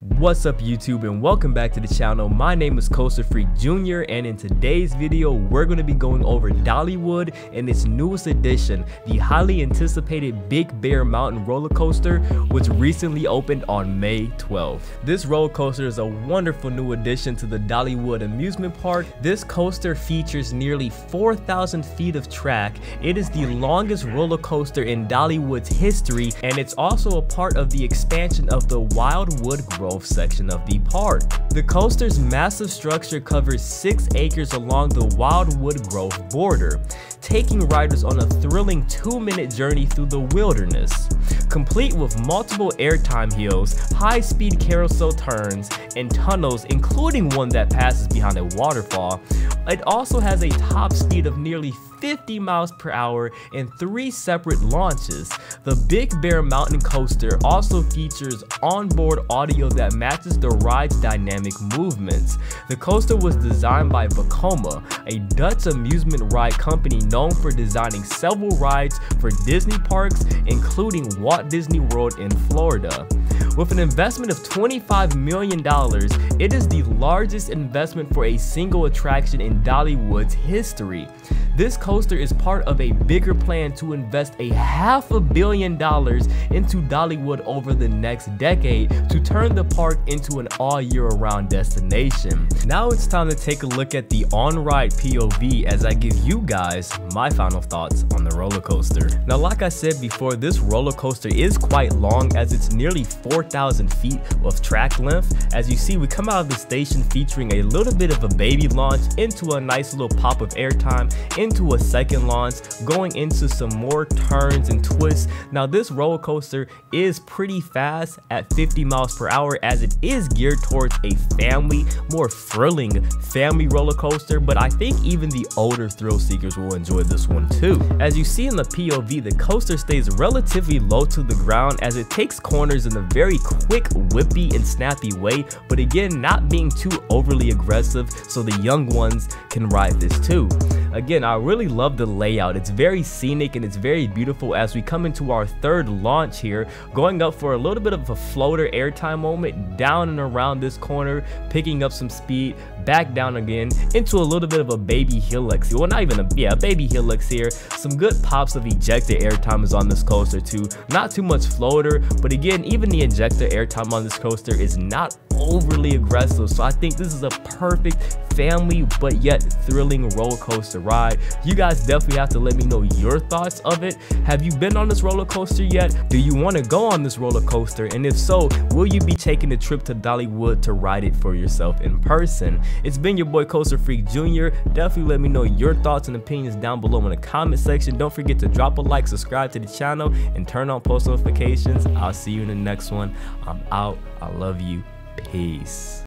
What's up YouTube and welcome back to the channel. My name is Coaster Freak Jr. and in today's video we're going to be going over Dollywood and its newest addition, the highly anticipated Big Bear Mountain roller coaster which recently opened on May 12. This roller coaster is a wonderful new addition to the Dollywood amusement park. This coaster features nearly 4,000 feet of track. It is the longest roller coaster in Dollywood's history and it's also a part of the expansion of the Wildwood Grove grove section of the park. The coaster's massive structure covers 6 acres along the Wildwood Grove border, taking riders on a thrilling 2-minute journey through the wilderness. Complete with multiple airtime hills, high-speed carousel turns, and tunnels including one that passes behind a waterfall, it also has a top speed of nearly 50 miles per hour in three separate launches. The Big Bear Mountain Coaster also features onboard audio that matches the ride's dynamic movements. The coaster was designed by Vekoma, a Dutch amusement ride company known for designing several rides for Disney parks, including Walt Disney World in Florida. With an investment of $25 million, it is the largest investment for a single attraction in Dollywood's history. This coaster is part of a bigger plan to invest a half a billion dollars into Dollywood over the next decade to turn the park into an all year round destination. Now it's time to take a look at the on-ride POV as I give you guys my final thoughts on the roller coaster. Now like I said before, this roller coaster is quite long as it's nearly 4,000 feet of track length. As you see, we come out of the station featuring a little bit of a baby launch into a nice little pop of airtime into a second launch, going into some more turns and twists. Now this roller coaster is pretty fast at 50 miles per hour as it is geared towards a family, more thrilling family roller coaster, but I think even the older thrill seekers will enjoy this one too. As you see in the POV, the coaster stays relatively low to the ground as it takes corners in a very quick, whippy, and snappy way, but again, not being too overly aggressive so the young ones can ride this too. Again, I really love the layout. It's very scenic and it's very beautiful as we come into our third launch here, going up for a little bit of a floater airtime moment down and around this corner, picking up some speed, back down again into a little bit of a baby helix. Well, not even a, yeah, a baby helix here. Some good pops of ejector airtime is on this coaster too. Not too much floater, but again, even the ejector airtime on this coaster is not overly aggressive. So I think this is a perfect family but yet thrilling roller coaster ride. You guys definitely have to let me know your thoughts of it. Have you been on this roller coaster yet? Do you want to go on this roller coaster? And if so, will you be taking a trip to Dollywood to ride it for yourself in person? It's been your boy Coaster Freak Jr. Definitely let me know your thoughts and opinions down below in the comment section. Don't forget to drop a like, subscribe to the channel, and turn on post notifications. I'll see you in the next one. I'm out. I love you. Peace.